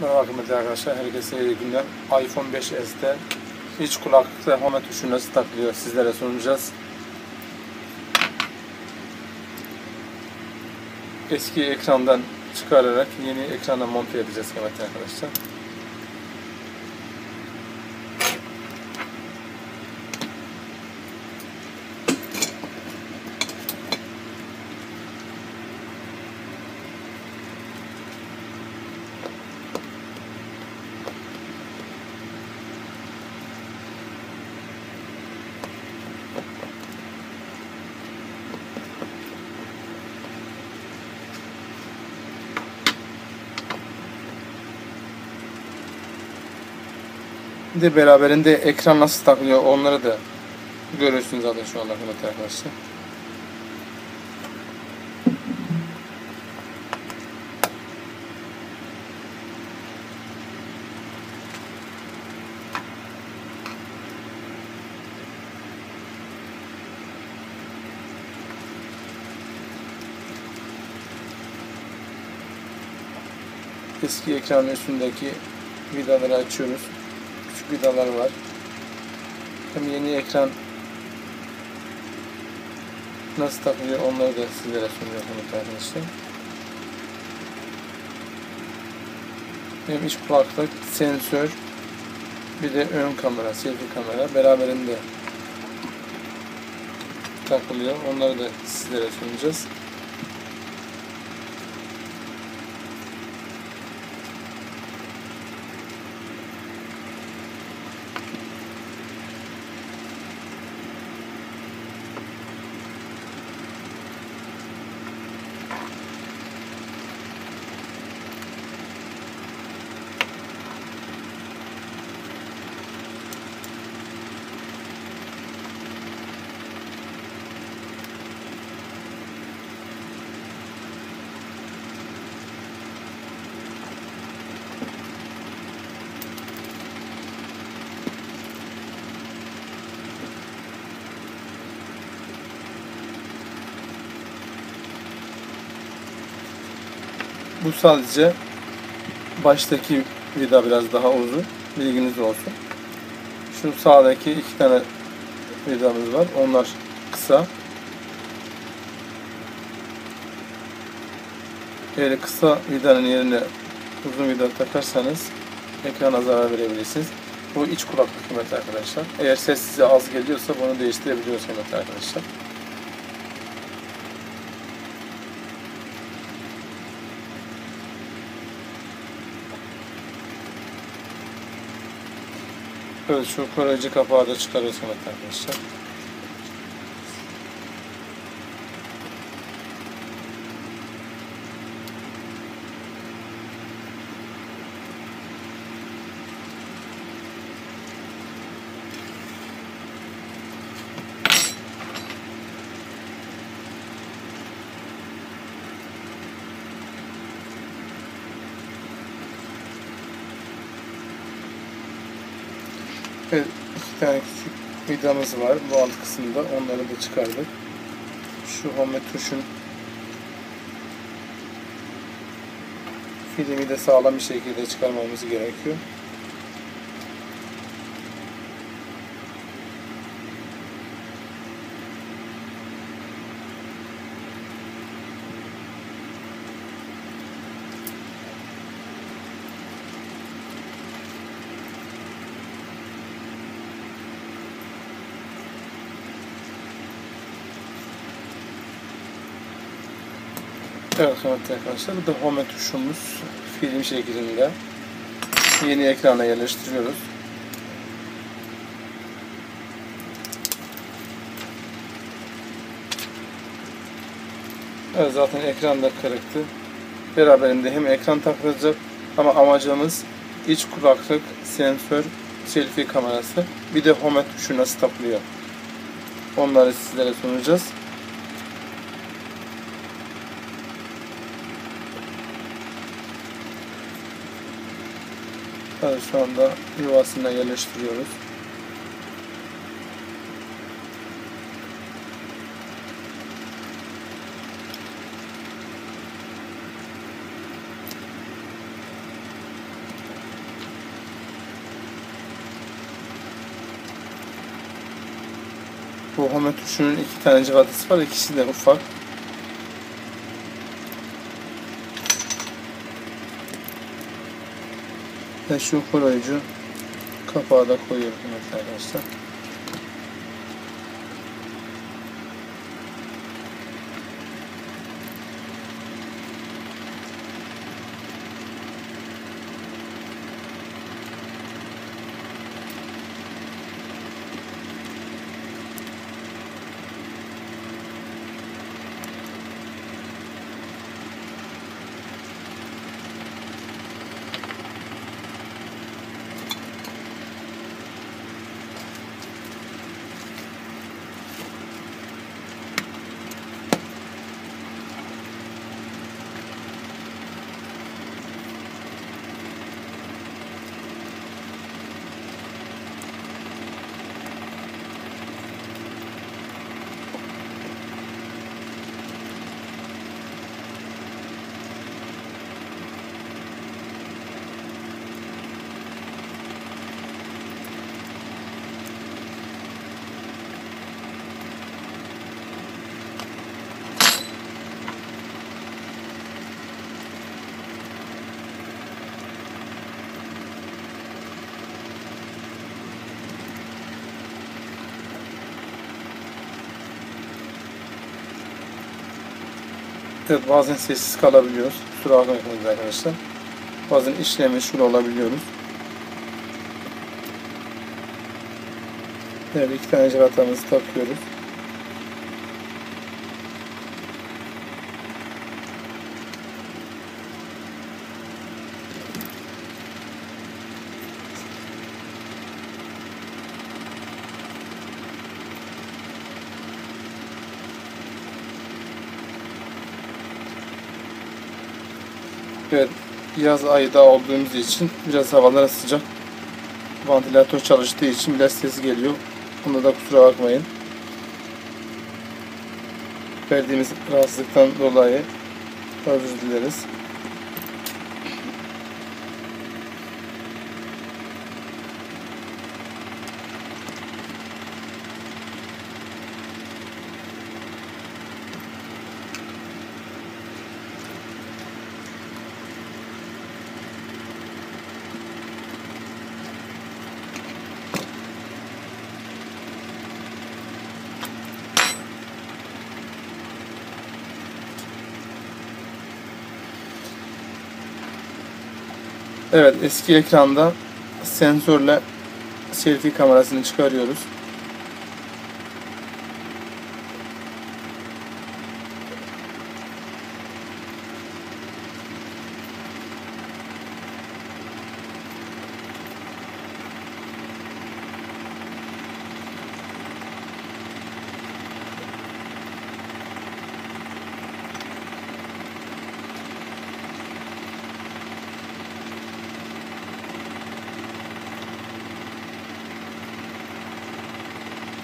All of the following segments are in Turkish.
Merhaba arkadaşlar, herkese iyi günler. iPhone 5s'te iç kulaklıkta home tuşu nasıl takılıyor sizlere sunacağız. Eski ekrandan çıkararak yeni ekrana monte edeceğiz kıymetli arkadaşlar. De beraberinde ekran nasıl takılıyor onları da görürsünüz zaten şu anda arkadaşlar. Eski ekranın üstündeki vidaları açıyoruz. Vidalar var. Hem yeni ekran nasıl takılıyor onları da sizlere sunuyorum arkadaşlar. Hem iç kulaklık, sensör, bir de ön kamera, selfie kamera beraberinde takılıyor. Onları da sizlere sunacağız. Bu sadece baştaki vida biraz daha uzun. Bilginiz olsun. Şu sağdaki iki tane vidamız var. Onlar kısa. Eğer kısa vidanın yerine uzun vida takarsanız ekrana zarar verebilirsiniz. Bu iç kulaklık kıymetli arkadaşlar. Eğer ses size az geliyorsa bunu değiştirebiliyoruz kıymetli arkadaşlar. Evet şu koruyucu kapağı da kıymetli arkadaşlar. Evet, iki tane küçük vidamız var bu alt kısımda. Onları da çıkardık. Şu home tuşun filmi de sağlam bir şekilde çıkarmamız gerekiyor. Kıymetli arkadaşlar bu da home tuşumuz film şeklinde yeni ekrana yerleştiriyoruz. Evet zaten ekran da kırıktı. Beraberinde hem ekran takılacak ama amacımız iç kulaklık, sensör, selfie kamerası bir de home tuşu nasıl takılıyor. Onları sizlere sunacağız. Evet, şu anda yuvasına yerleştiriyoruz. Bu Homet uçunun iki tane civatası var. İkisi de ufak. Ve şu koruyucu kapağı da koyuyorum arkadaşlar. Evet bazen sessiz kalabiliyoruz. Kusura bakmayın arkadaşlar. Bazen işle meşgul olabiliyoruz. Evet iki tane cıvatamızı takıyoruz. Evet, yaz ayı da olduğumuz için biraz havalar sıcak. Vantilatör çalıştığı için biraz ses geliyor. Bunda da kusura bakmayın. Verdiğimiz rahatsızlıktan dolayı özür dileriz. Evet eski ekranda sensörle selfie kamerasını çıkarıyoruz.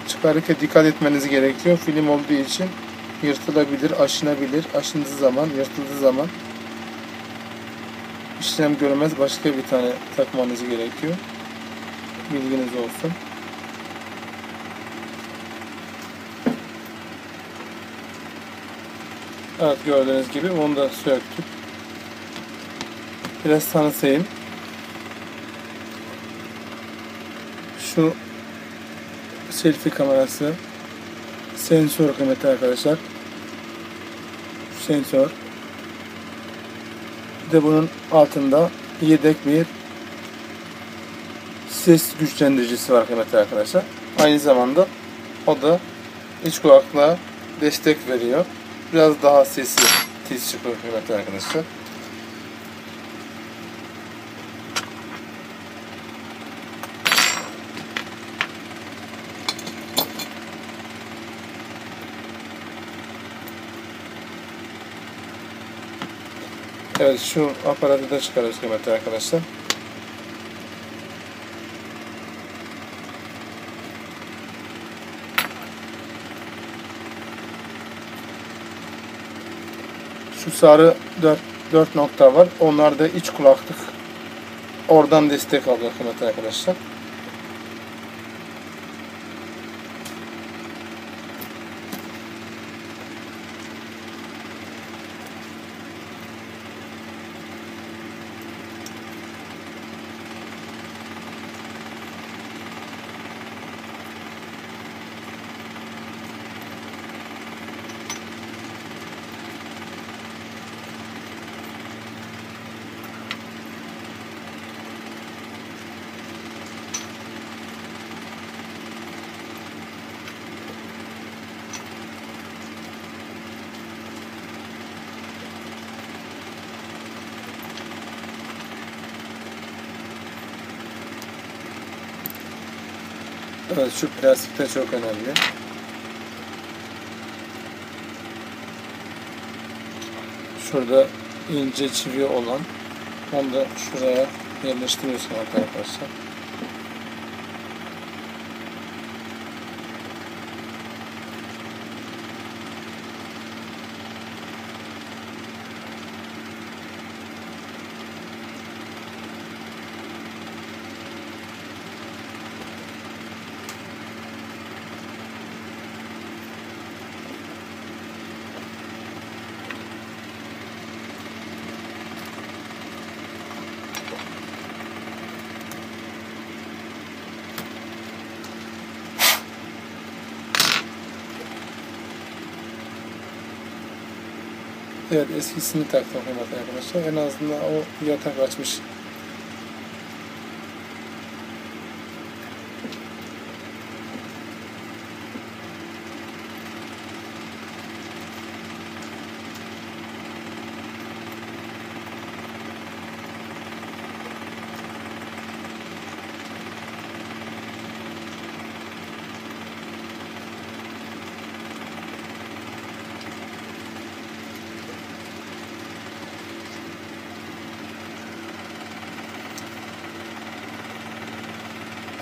Çıkarırken dikkat etmeniz gerekiyor. Film olduğu için yırtılabilir, aşınabilir. Aşındığı zaman, yırtıldığı zaman işlem görmez başka bir tane takmanız gerekiyor. Bilginiz olsun. Evet gördüğünüz gibi onu da söktük. Biraz tanıtayım. Şu selfie kamerası sensör kıymeti arkadaşlar. Sensör. Bir de bunun altında yedek bir ses güçlendiricisi var kıymetli arkadaşlar. Aynı zamanda o da iç kulaklığa destek veriyor. Biraz daha sesi tiz çıkıyor kıymetli arkadaşlar Evet şu aparatı da çıkarıyoruz kıymetli arkadaşlar. Şu sarı 4, 4 nokta var. Onlar da iç kulaklık. Oradan destek alıyor kıymetli arkadaşlar. Evet şu plastik de çok önemli. Şurada ince çivi olan onu da şuraya yerleştiriyorsun arkadaşlar. Evet eskisini taktım Mehmet arkadaşlar. En azından o yatak açmış.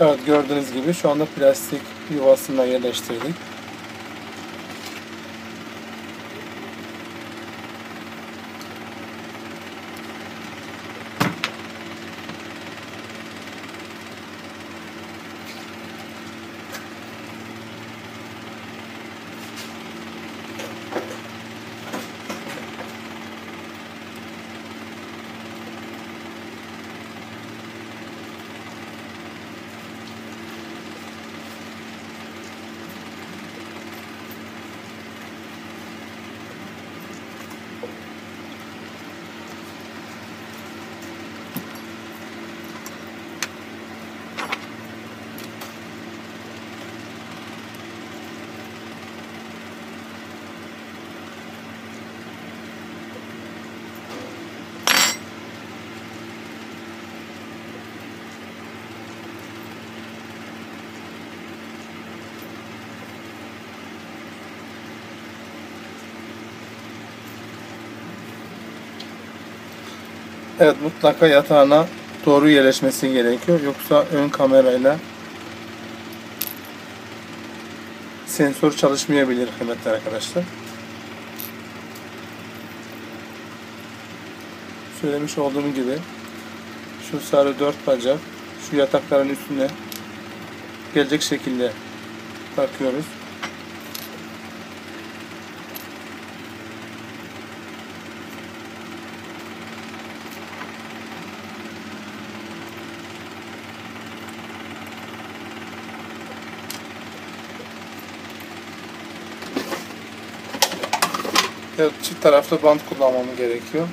Evet gördüğünüz gibi şu anda plastik yuvasına yerleştirdik. Evet mutlaka yatağına doğru yerleşmesi gerekiyor. Yoksa ön kamerayla sensör çalışmayabilir kıymetli arkadaşlar. Söylemiş olduğum gibi şu sarı dört bacak şu yatakların üstüne gelecek şekilde takıyoruz. Evet, çift taraflı bant kullanmamı gerekiyor.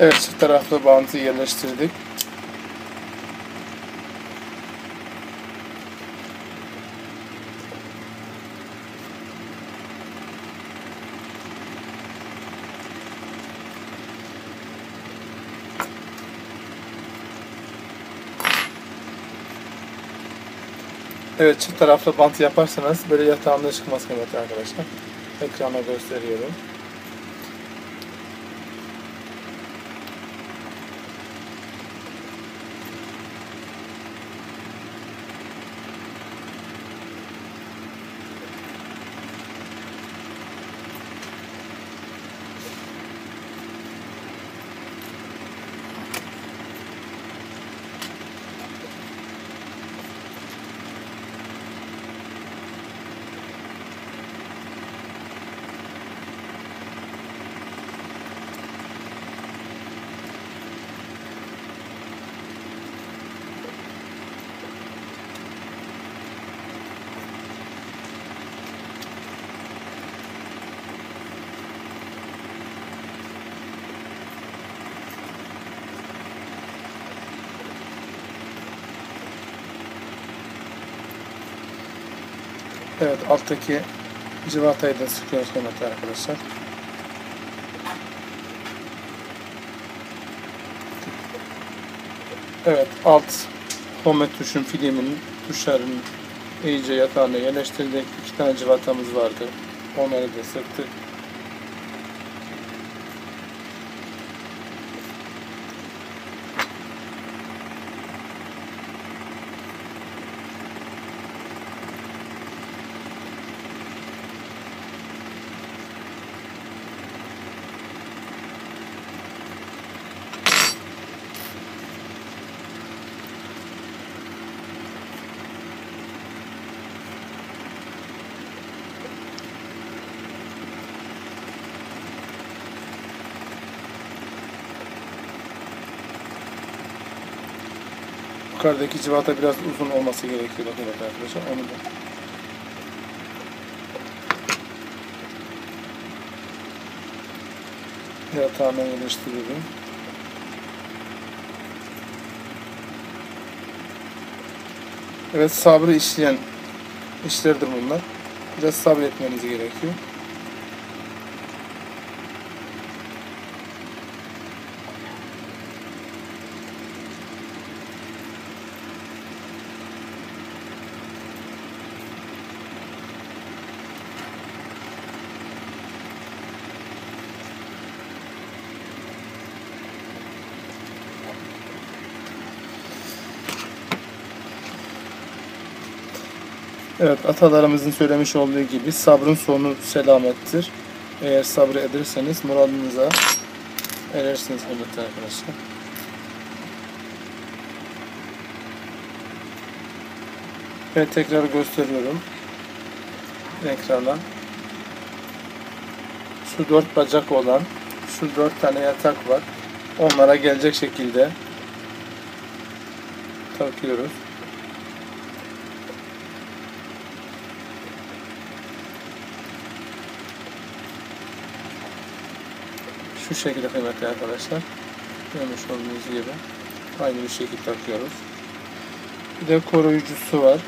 Evet çift taraflı bantı yerleştirdik. Evet çift taraflı bant yaparsanız böyle yatağında çıkmaz kıymetli arkadaşlar. Ekrana gösteriyorum. Evet alttaki civatayı da sıkıyoruz kıymetli arkadaşlar. Evet alt home tuşun filminin tuşların iyice yatağına yerleştirdik. İki tane civatamız vardı. Onları da sıktık. Yukarıdaki civata biraz uzun olması gerekiyor evet arkadaşlar. Onu da yatağına yerleştiriyorum. Evet sabrı işleyen işlerdir bunlar. Biraz sabretmeniz gerekiyor. Evet atalarımızın söylemiş olduğu gibi sabrın sonu selamettir. Eğer sabrı ederseniz muradınıza erersiniz kıymetli arkadaşlar. Evet tekrar gösteriyorum ekrana. Şu dört bacak olan şu dört tane yatak var. Onlara gelecek şekilde takıyoruz. Şu şekilde kıymetli arkadaşlar. Görmüş olduğunuz gibi. Aynı bir şekilde takıyoruz. Bir de koruyucusu var.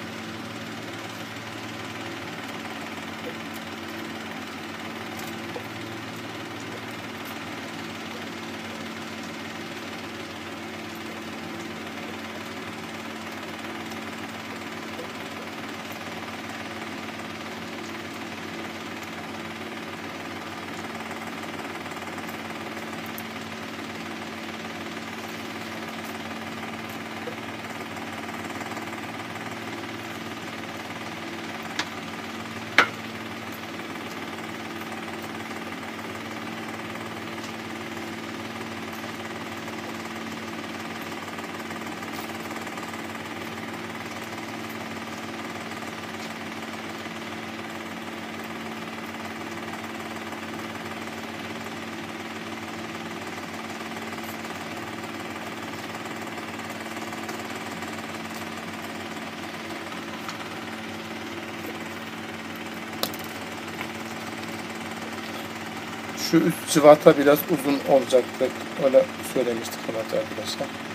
Şu üst civata biraz uzun olacaktı. Öyle söylemiştik Kıymetli arkadaşlar.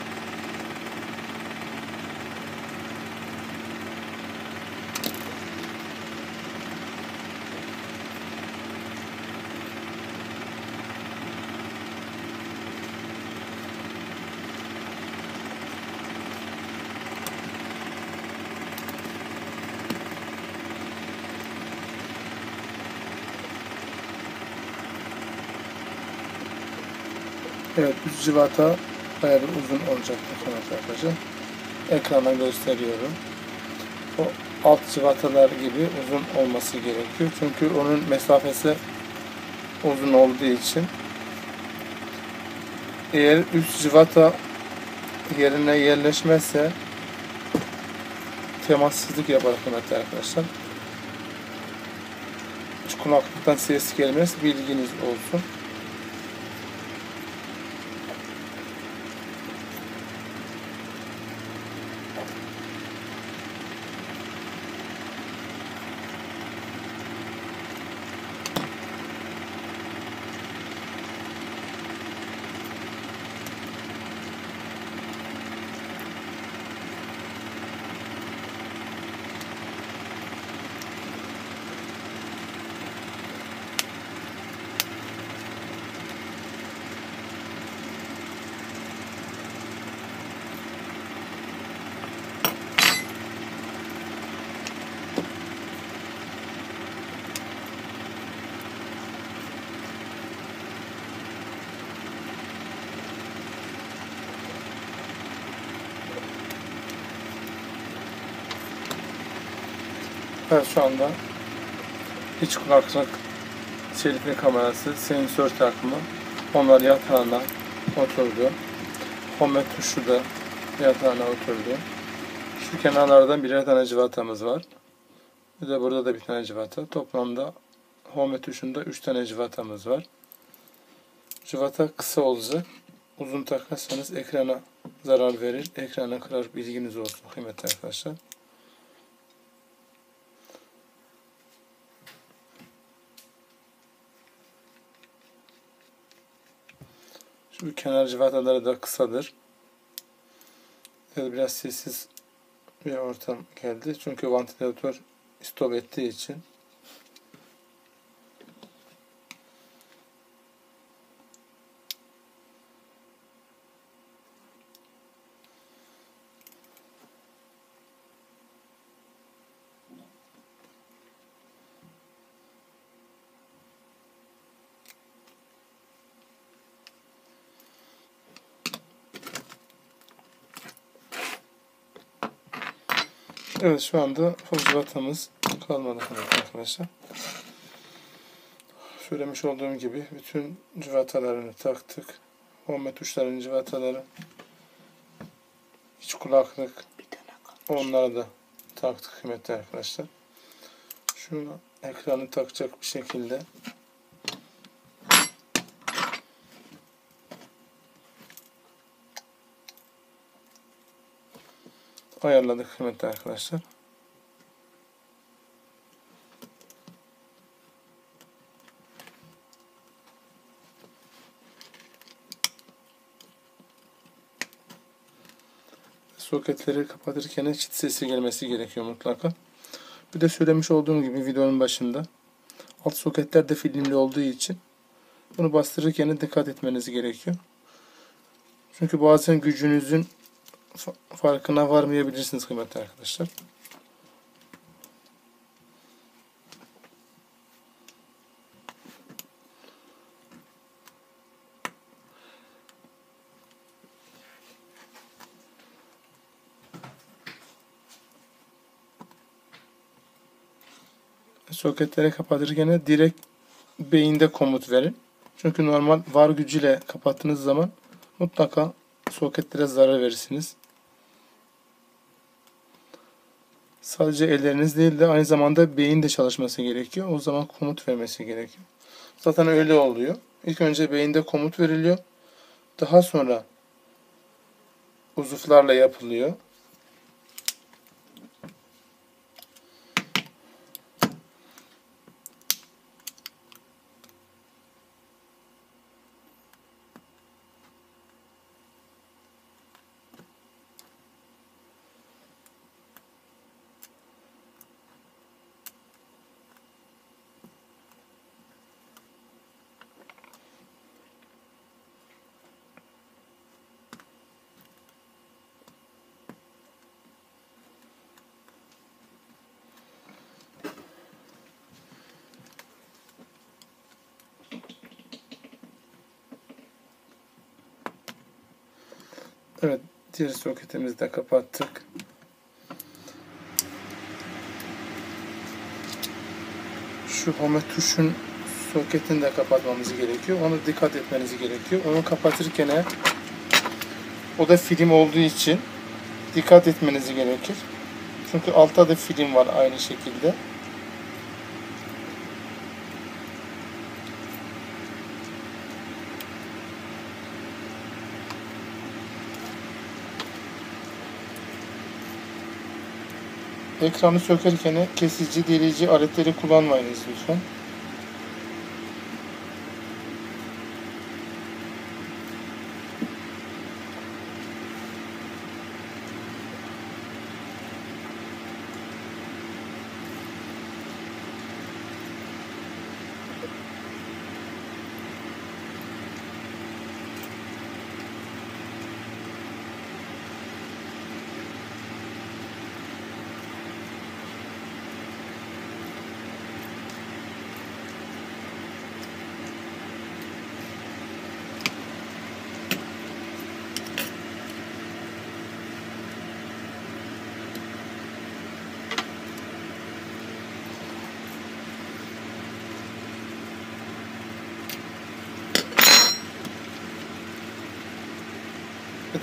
Evet üst civata bayağı uzun olacak Kıymetli arkadaşlar. Ekrana gösteriyorum. O alt civatalar gibi uzun olması gerekiyor. Çünkü onun mesafesi uzun olduğu için eğer üst civata yerine yerleşmezse temassızlık yapar kıymetli arkadaşlar. Hiç kulaklıktan ses gelmez. Bilginiz olsun. Evet şu anda iç kulaklık selfie kamerası, sensör takımı onlar yatağına oturdu. Home tuşu da yatağına oturdu. Şu kenarlardan birer tane cıvatamız var. Bir de burada da bir tane cıvata. Toplamda home tuşunda 3 tane cıvatamız var. Cıvata kısa olacak. Uzun takarsanız ekrana zarar verir. Ekrana kırar bilginiz olsun kıymetli arkadaşlar. Şu kenar civataları da kısadır. Evet, biraz sessiz bir ortam geldi. Çünkü vantilatör stop ettiği için. Evet şu anda fırçalatamız kalmadı arkadaşlar. Söylemiş olduğum gibi bütün civatalarını taktık. Home tuşların civataları. iç kulaklık. Onları da taktık kıymetli arkadaşlar. Şunu ekranı takacak bir şekilde ayarladık kıymetli arkadaşlar. Soketleri kapatırken çit sesi gelmesi gerekiyor mutlaka. Bir de söylemiş olduğum gibi videonun başında alt soketler de filmli olduğu için bunu bastırırken dikkat etmeniz gerekiyor. Çünkü bazen gücünüzün farkına varmayabilirsiniz kıymetli arkadaşlar. Soketleri kapatırken direkt beyinde komut verin. Çünkü normal var gücüyle kapattığınız zaman mutlaka soketlere zarar verirsiniz. Sadece elleriniz değil de aynı zamanda beyin de çalışması gerekiyor. O zaman komut vermesi gerekiyor. Zaten öyle oluyor. İlk önce beyinde komut veriliyor. Daha sonra uzuflarla yapılıyor. Evet, diğer soketimizi de kapattık. Şu home tuşun soketini de kapatmamız gerekiyor. Onu dikkat etmeniz gerekiyor. Onu kapatırken o da film olduğu için dikkat etmeniz gerekir. Çünkü altta da film var aynı şekilde. Ekranı sökerken kesici, delici aletleri kullanmayınız lütfen.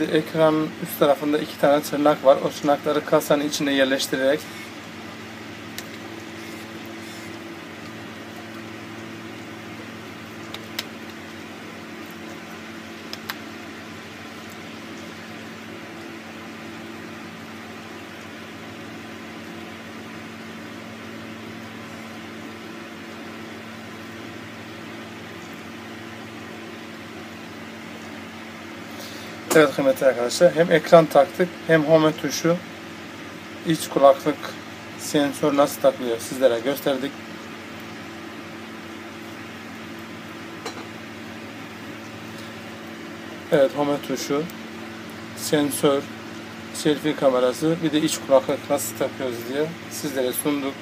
Ekranın üst tarafında iki tane tırnak var. O tırnakları kasanın içine yerleştirerek Evet kıymetli arkadaşlar hem ekran taktık hem home tuşu iç kulaklık sensör nasıl takılıyor sizlere gösterdik. Evet home tuşu sensör selfie kamerası bir de iç kulaklık nasıl takıyoruz diye sizlere sunduk.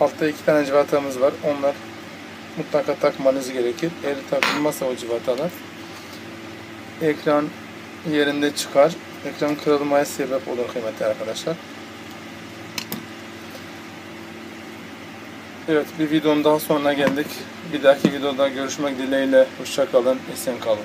Altta iki tane cıvatamız var. Onlar mutlaka takmanız gerekir. Eğer takılmazsa o cıvatalar ekran yerinde çıkar. Ekran kırılmaya sebep olur kıymetli arkadaşlar. Evet bir videonun daha sonuna geldik. Bir dahaki videoda görüşmek dileğiyle. Hoşçakalın, esen kalın.